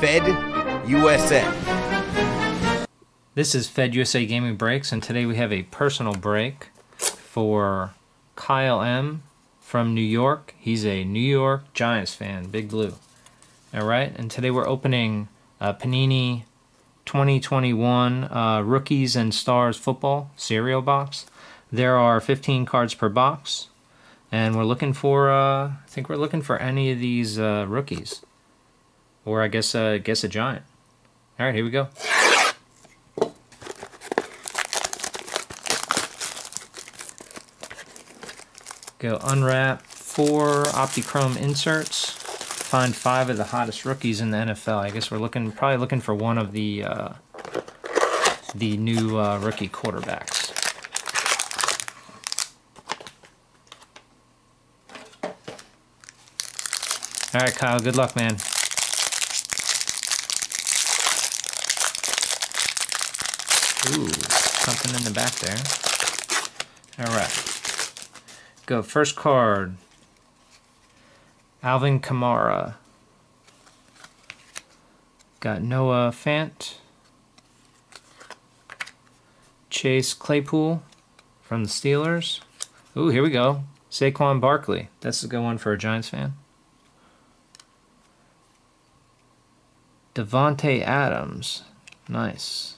Fed USA. This is Fed USA Gaming Breaks, and today we have a personal break for Kyle M from New York. He's a New York Giants fan, Big Blue. All right, and today we're opening uh, Panini 2021 uh, Rookies and Stars Football cereal box. There are 15 cards per box, and we're looking for. Uh, I think we're looking for any of these uh, rookies, or I guess uh, guess a giant. All right, here we go. Go unwrap four Optichrome inserts. Find five of the hottest rookies in the NFL. I guess we're looking probably looking for one of the uh, the new uh, rookie quarterbacks. All right, Kyle. Good luck, man. Ooh, something in the back there. All right. Go first card. Alvin Kamara. Got Noah Fant. Chase Claypool from the Steelers. Ooh, here we go. Saquon Barkley. That's a good one for a Giants fan. Davante Adams. Nice.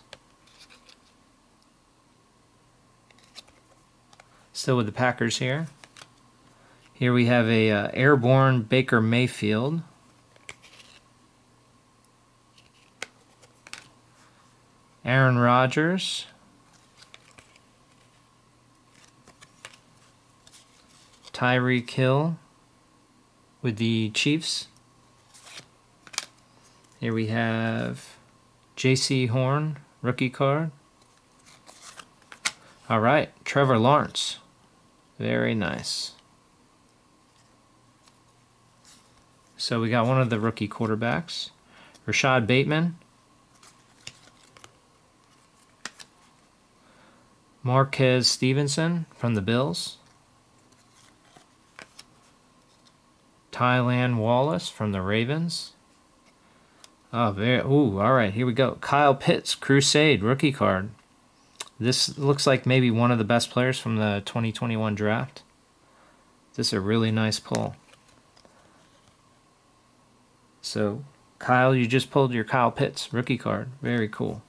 Still with the Packers here. Here we have a uh, airborne Baker Mayfield. Aaron Rodgers. Tyreek Hill with the Chiefs. Here we have Jaycee Horn, rookie card. All right, Trevor Lawrence. Very nice. So we got one of the rookie quarterbacks. Rashod Bateman. Marquez Stevenson from the Bills. Tylan Wallace from the Ravens. Oh, very. Ooh, all right. Here we go. Kyle Pitts, Crusade rookie card. This looks like maybe one of the best players from the 2021 draft. This is a really nice pull. So, Kyle, you just pulled your Kyle Pitts rookie card. Very cool.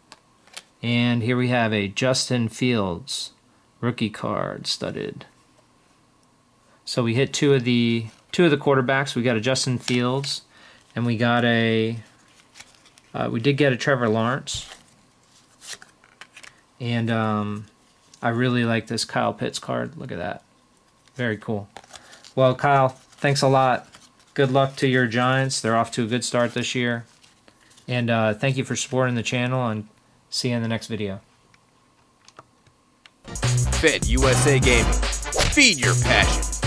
And here we have a Justin Fields rookie card studded. So we hit two of the two of the quarterbacks. We got a Justin Fields, and we got a uh, we did get a Trevor Lawrence, and um, I really like this Kyle Pitts card. Look at that, very cool. Well, Kyle, thanks a lot. Good luck to your Giants. They're off to a good start this year, and uh, thank you for supporting the channel. And see you in the next video. Fed USA Gaming. Feed your passion.